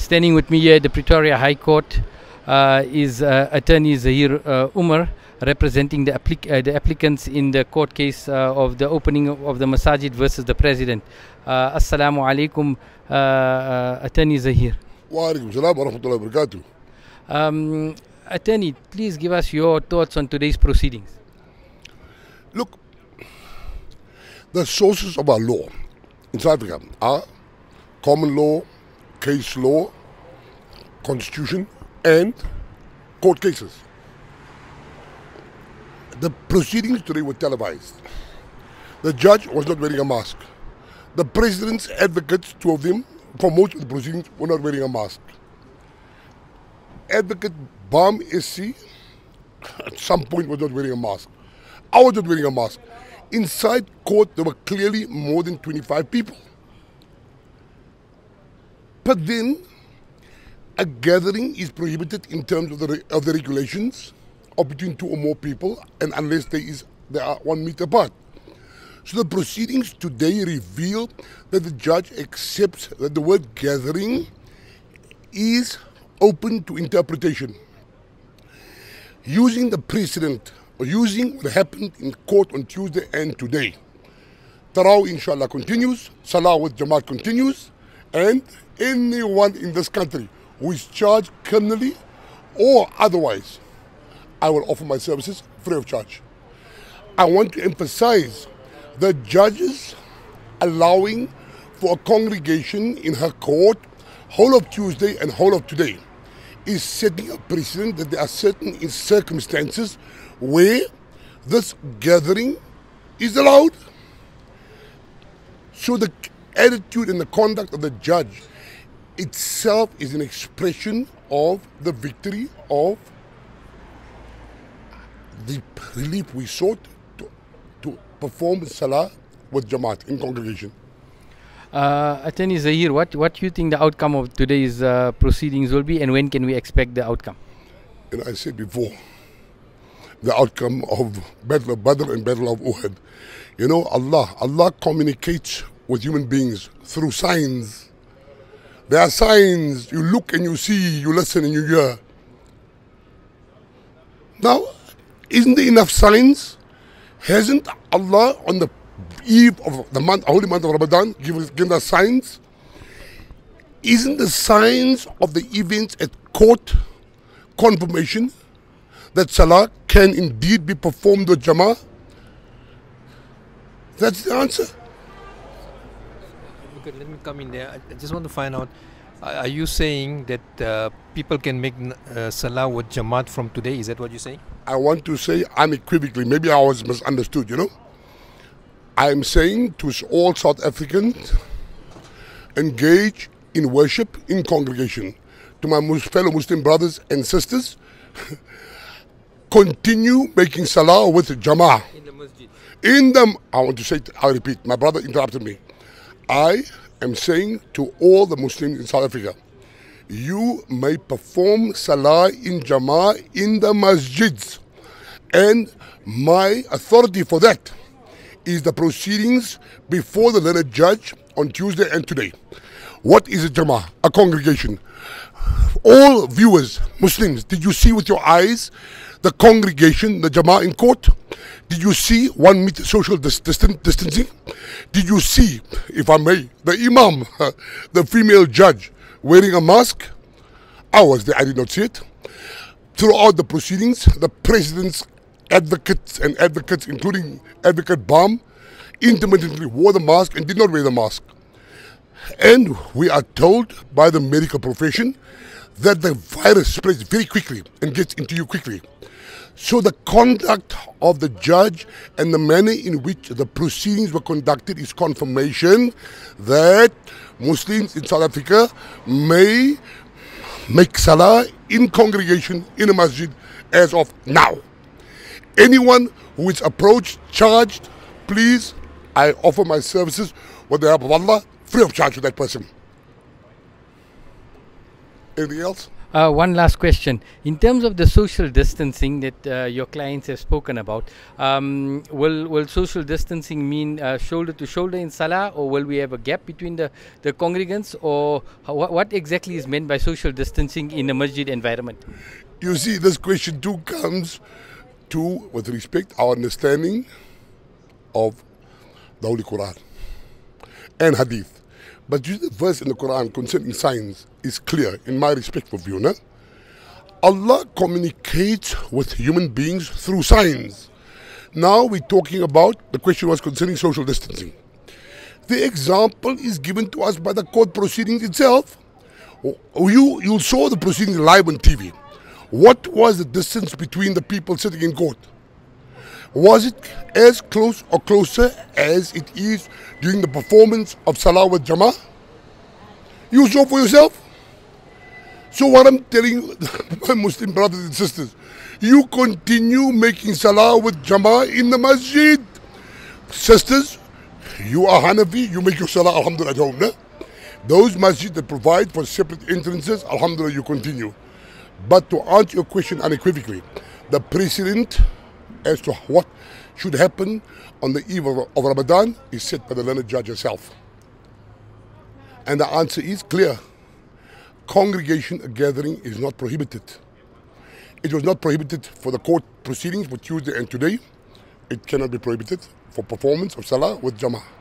Standing with me here at the Pretoria High Court uh, is uh, attorney Zehir uh, Omar representing the, applic uh, the, applicants in the court case uh, of the opening of the masjid versus the president. Uh, Assalamu alaikum, uh, attorney Zehir. Wa alaikum salam wa rahmatullahi wa barakatuh. Um, attorney, please give us your thoughts on today's proceedings. Look, the sources of our law in South Africa are common law, case law, constitution, and court cases. The proceedings today were televised. The judge was not wearing a mask. The president's advocates, two of them, for most of the proceedings, were not wearing a mask. Advocate Bam SC at some point was not wearing a mask. I was not wearing a mask. Inside court, there were clearly more than 25 people. But then, a gathering is prohibited in terms of the, of the regulations of between two or more people, and unless there is they are one meter apart. So the proceedings today reveal that the judge accepts that the word gathering is open to interpretation. Using the precedent or using what happened in court on Tuesday and today, Taraw inshallah continues, Salah with Jamaat continues, and anyone in this country who is charged criminally or otherwise, I will offer my services free of charge. I want to emphasize the judges allowing for a congregation in her court whole of Tuesday and whole of today is setting a precedent that there are certain circumstances where this gathering is allowed. So the attitude and the conduct of the judge itself is an expression of the victory of the relief we sought to, to perform Salah with Jamaat in congregation. Uh, Attorney Zehir, what, what do you think the outcome of today's uh, proceedings will be, and when can we expect the outcome? And I said before, the outcome of Battle of Badr and Battle of Uhud. You know, Allah, Allah communicates with human beings through signs. There are signs. You look and you see, you listen and you hear. Now, isn't there enough signs? Hasn't Allah on the eve of the month, holy month of Ramadan, given, given us signs? Isn't the signs of the events at court confirmation that Salah can indeed be performed with Jama'ah? That's the answer. Okay, let me come in there. I I just want to find out. Are are you saying that uh, people can make uh, salah with Jamaat from today? Is that what you're saying? I want to say unequivocally, maybe I was misunderstood, you know. I'm saying to all South Africans, engage in worship in congregation. To my fellow Muslim brothers and sisters, continue making salah with Jama'ah. In the masjid. In them, I want to say, I repeat, my brother interrupted me. I am saying to all the Muslims in South Africa, you may perform salah in Jama'ah in the masjids. And my authority for that is the proceedings before the learned judge on Tuesday and today. What is a Jama'ah? A congregation. All viewers, Muslims, did you see with your eyes the congregation, the Jama'ah in court? Did you see one meter social dis- distan- distancing? Did you see, if I may, the Imam, the female judge, wearing a mask? I was there, I did not see it. Throughout the proceedings, the president's advocates and advocates, including Advocate Baum, intermittently wore the mask and did not wear the mask. And we are told by the medical profession that the virus spreads very quickly and gets into you quickly. So the conduct of the judge and the manner in which the proceedings were conducted is confirmation that Muslims in South Africa may make salah in congregation in a masjid as of now. Anyone who is approached, charged, please, I offer my services with the help of Allah, free of charge to that person. Anything else? Uh, one last question. In terms of the social distancing that uh, your clients have spoken about, um, will will social distancing mean uh, shoulder to shoulder in salah, or will we have a gap between the, the congregants, or how, what exactly is meant by social distancing in a masjid environment? You see, this question too comes to, with respect, our understanding of the Holy Quran and Hadith. But the verse in the Quran concerning signs is clear in my respectful view. No? Allah communicates with human beings through signs. Now we're talking about, the question was concerning social distancing. The example is given to us by the court proceedings itself. Oh, you, you saw the proceedings live on TV. What was the distance between the people sitting in court? Was it as close or closer as it is during the performance of Salah with Jama'ah? You saw for yourself. So what I'm telling my Muslim brothers and sisters, you continue making Salah with Jama'ah in the masjid. Sisters, you are Hanafi, you make your Salah Alhamdulillah at home. No? Those masjid that provide for separate entrances, Alhamdulillah, you continue. But to answer your question unequivocally, the precedent as to what should happen on the eve of, Ramadan is set by the learned judge herself. And the answer is clear. Congregation gathering is not prohibited. It was not prohibited for the court proceedings for Tuesday and today. It cannot be prohibited for performance of Salah with Jama'ah.